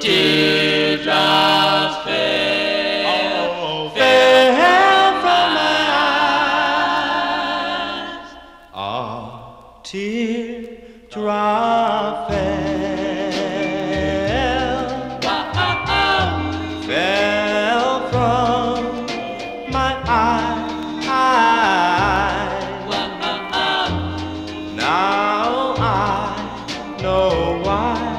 Teardrops fell, fell from my eyes. a teardrop fell, fell from my eye. Now I know why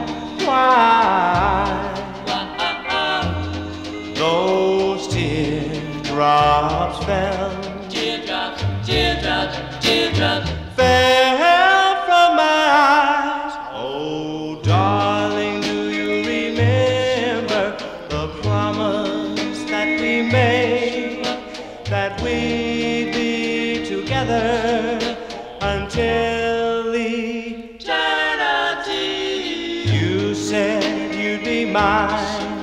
teardrops fell, Teardrops, teardrops, teardrops. fell from my eyes. Oh, darling, do you remember the promise that we made that we'd be together until eternity? You said you'd be mine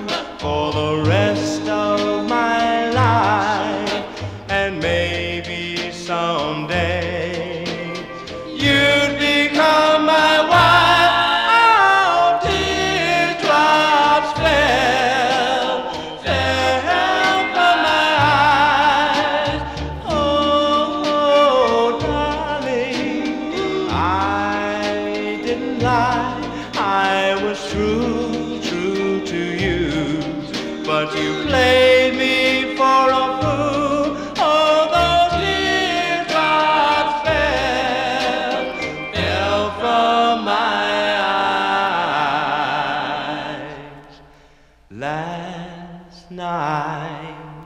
I was true, true to you. But you played me night.